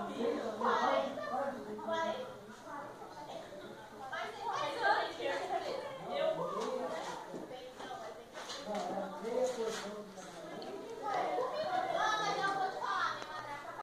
40, 40, 40, 40, 40,